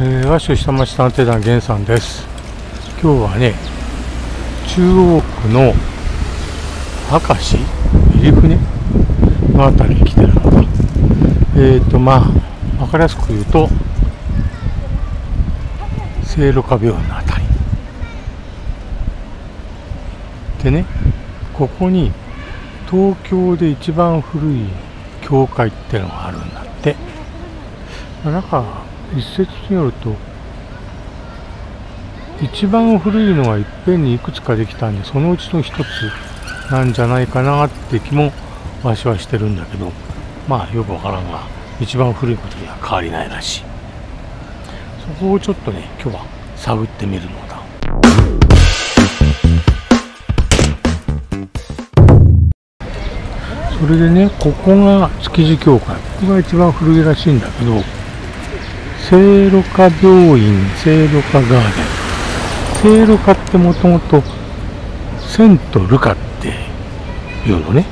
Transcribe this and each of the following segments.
えー、和州下町探偵団源さんです。今日はね中央区の明石入船の辺りに来てるのかえっ、ー、とまあ分かりやすく言うと聖路加病院の辺り。でねここに東京で一番古い教会っていうのがあるんだって。なんか一説によると一番古いのはいっぺんにいくつかできたんでそのうちの一つなんじゃないかなって気もわしはしてるんだけどまあよくわからんが一番古いことには変わりないらしい。そこをちょっとね今日は探ってみるのだ。それでねここが築地教会。ここが一番古いらしいんだけど聖路加病院聖路加ガーデン。聖路加ってもともとセントルカっていうのね。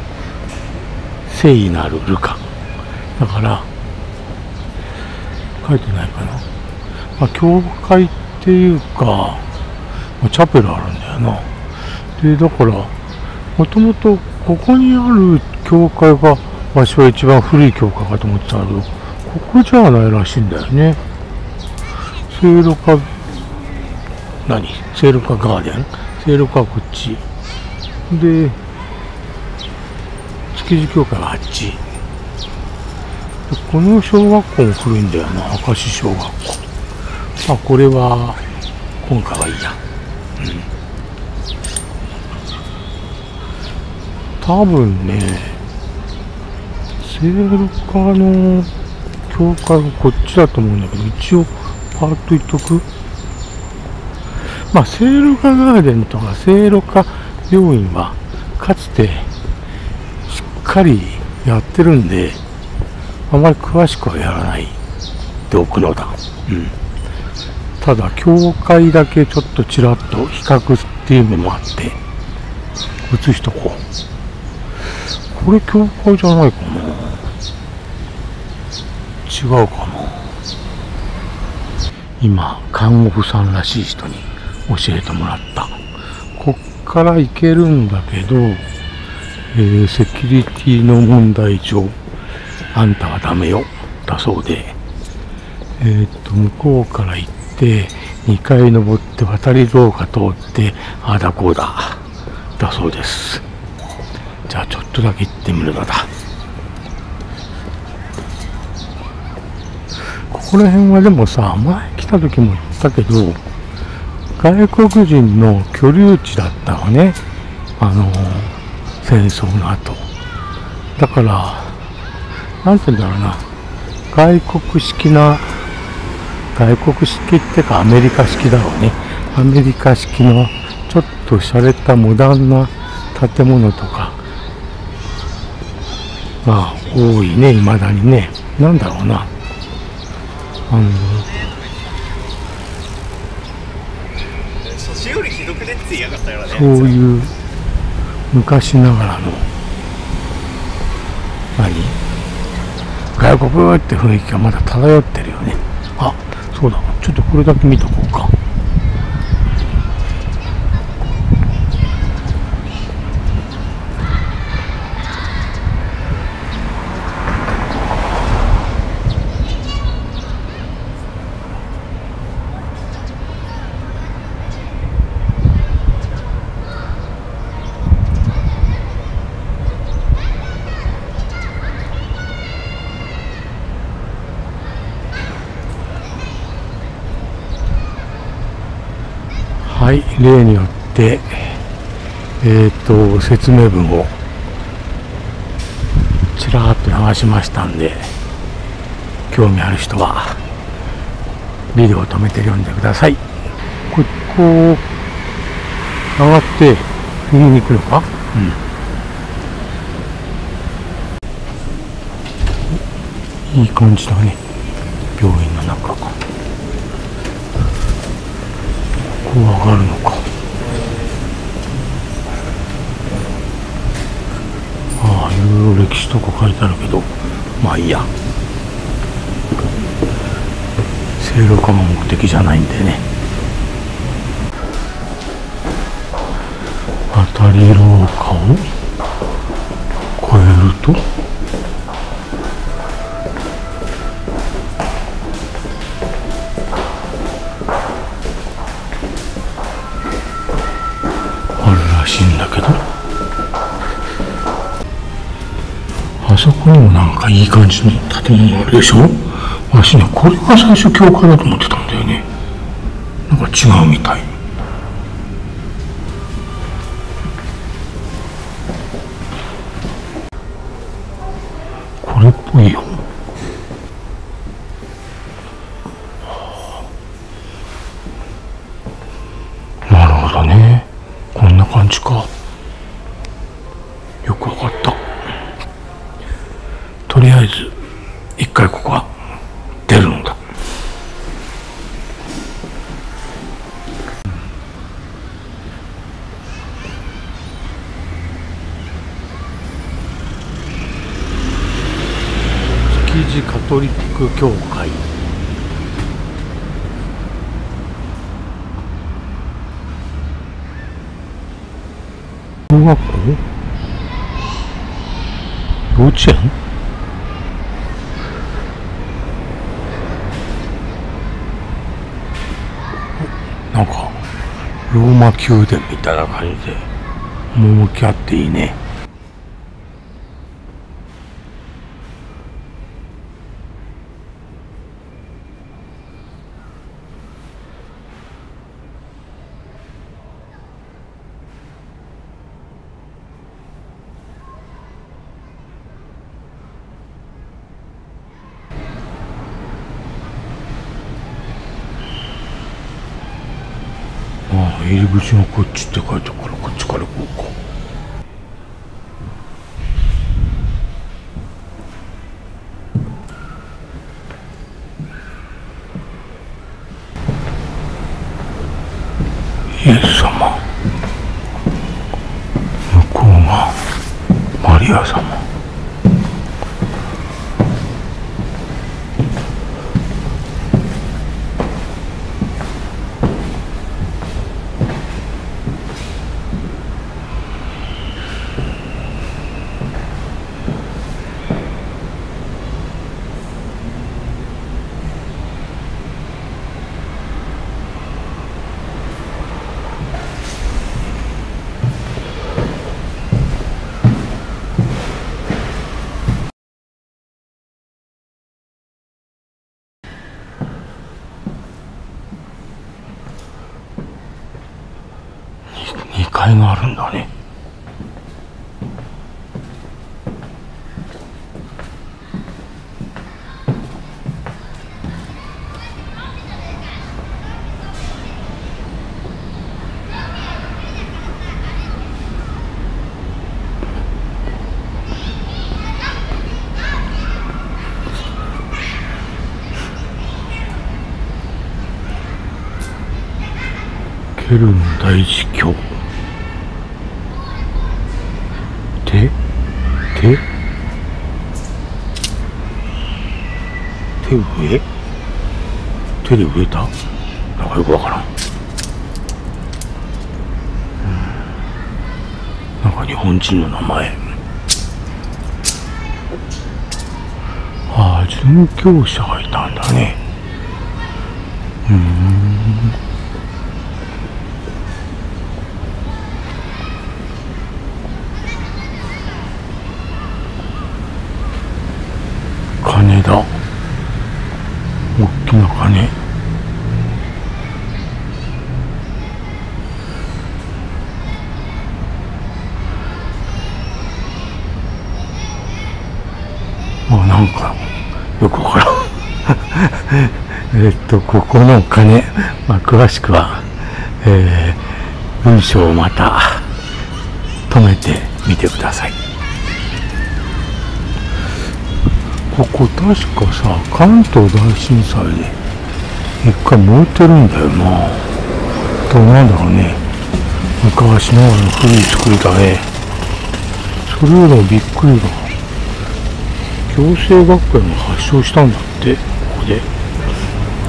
聖なるルカ。だから書いてないかな、まあ、教会っていうか、まあ、チャペルあるんだよな。でだからもともとここにある教会がわしは一番古い教会かと思ってたけどここじゃないらしいんだよね。聖路加何？聖路加ガーデン？聖路加こっちで築地教会があっち。この小学校も古いんだよな明石小学校。まあこれは今回はいいや。うん。多分ね聖路加の教会はこっちだと思うんだけど一応パーッと言っとく。まあ、聖路加ガーデンとか聖路加病院はかつてしっかりやってるんであまり詳しくはやらない。でおくのだ、うん、ただ教会だけちょっとちらっと比較っていうのもあって写しとこう。これ教会じゃないかな。違うかな。今看護婦さんらしい人に教えてもらった。こっから行けるんだけど、えー、セキュリティの問題上あんたはダメよ。だそうで。えー、っと向こうから行って2階登って渡り廊下通ってああだこうだ。だそうです。じゃあちょっとだけ行ってみるのだ。こら辺はでもさ前来た時も言ったけど外国人の居留地だったのね。あの戦争の後。だから何て言うんだろうな。外国式な外国式ってかアメリカ式だろうね。アメリカ式のちょっと洒落たモダンな建物とかまあ多いね未だにね。なんだろうな。あのそういう昔ながらの何？外国って雰囲気がまだ漂ってるよね。あそうだ。ちょっとこれだけ見とこうか。はい例によってえっ、ー、と説明文をちらっと流しましたんで興味ある人はビデオを止めて読んでください。ここう上がって右に行くのか？うん。いい感じだね。病院の中こう上がるのか。ああいろいろ歴史とか書いてあるけど。まあいいや。聖正路化が目的じゃないんでね。渡り廊下を越えると？らしいんだけど。あそこにもなんかいい感じの建物あるでしょ？私ねこれが最初教会だと思ってたんだよね。なんか違うみたい。これっぽいよなるほどねこんな感じかよくわかったとりあえず一回ここは出るのだ築地カトリック教会。小学校？幼稚園？なんかローマ宮殿みたいな感じで趣あっていいねああ入り口がこっちって書いてあるからこっちから行こうかイエス様向こうがマリア様2階があるんだね。ケルン大司教手手手上？手で植えた？なんかよくわからん。うん。なんか日本人の名前。ああ殉教者がいたんだねうーん鐘だ大きな鐘あなんかよくわからん。えっとここの鐘、まあ、詳しくは、えー文章をまた止めてみてください。ここ確かさ関東大震災で一回燃えてるんだよな。どうなんだろうね。昔ながらの古い作りだね。それよりもびっくりが行政学会が発症したんだってここで。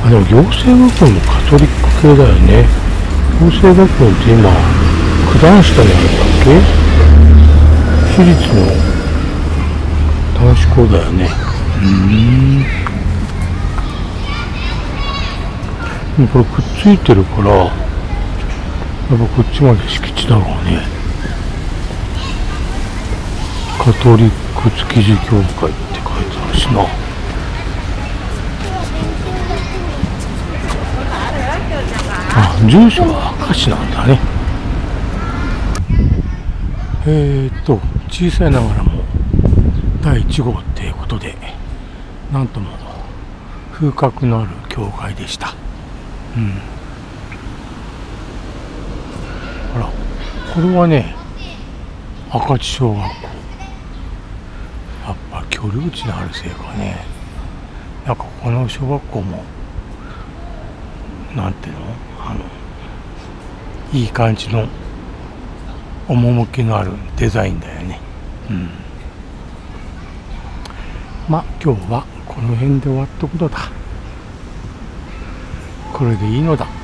あでも行政学校もカトリック系だよね。行政学校って今九段下にあるんだっけ？私立の男子校だよね。でもこれくっついてるからやっぱこっちまで敷地だろうね。カトリック築地協会って書いてあるしな。あ住所は明石なんだね。えー、っと小さいながらも第1号っていうことで。なんとも風格のある教会でした。うん。ほらこれはね赤地小学校。やっぱ居留地のあるせいかねなんかこの小学校もなんていうの？あのいい感じの趣のあるデザインだよね。うん。まあ今日はこの辺で終わっとくのだ。これでいいのだ。